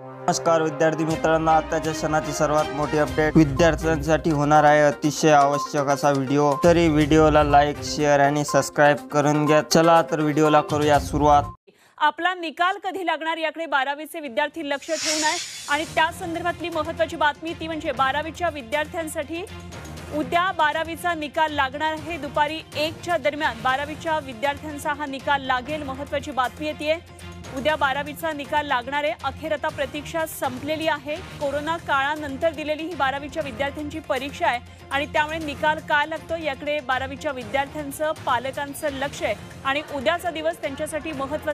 नमस्कार विद्यार्थी मित्रांनो आताच्या क्षणाची सर्वात मोठी अपडेट विद्यार्थ्यांसाठी होणार आहे. अतिशय आवश्यक असा व्हिडिओ तरी व्हिडिओला लाईक शेअर आणि सबस्क्राईब करून घ्या. चला तर व्हिडिओला करूया सुरुवात. आपला निकाल कधी लागणार याकडे बारावीचे विद्यार्थी लक्ष ठेवून आहे. आणि त्या संदर्भातली महत्वाची बातमी ती म्हणजे बारावीच्या विद्यार्थ्यांसाठी उद्या बारावीचा निकाल लागणार आहे. दुपारी एकच्या दरम्यान बारावीच्या विद्यार्थ्यांचा हा निकाल लागेल. महत्वाची बातमी येते उद्या बारावीचा निकाल लागणार आहे अखेर आता प्रतीक्षा संपलेली आहे. कोरोना काळानंतर दिलेली ही बारावीच्या विद्यार्थ्यांची परीक्षा आहे आणि त्यामुळे निकाल काय लागतो याकडे बारावीच्या विद्यार्थ्यांचं पालकांचं लक्ष आहे आणि उद्याचा दिवस त्यांच्यासाठी महत्त्वाचा